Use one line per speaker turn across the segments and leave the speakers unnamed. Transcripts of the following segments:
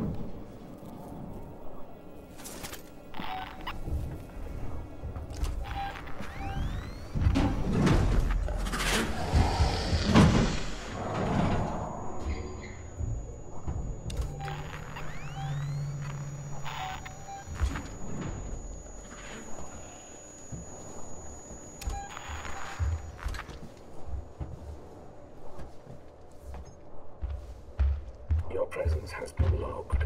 off. presence has been logged.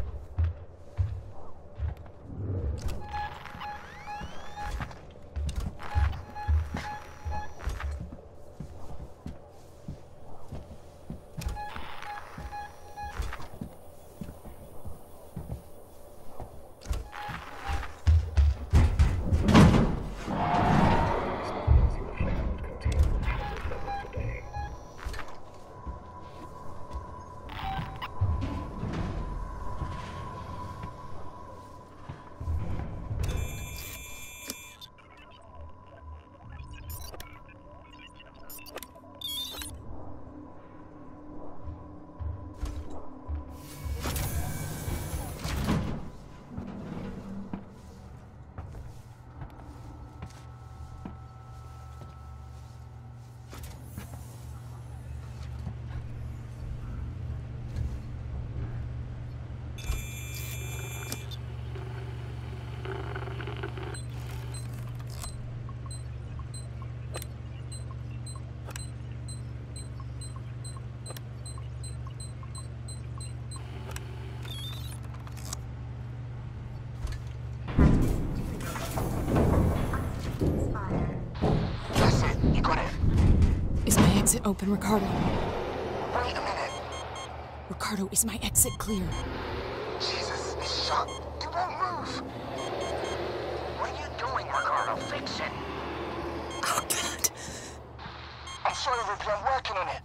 Exit open, Ricardo?
Wait a minute.
Ricardo, is my exit clear?
Jesus, it's shut. It won't move. What are you doing, Ricardo? Fix it.
Oh, God.
I'm sorry, Ripley. I'm working on it.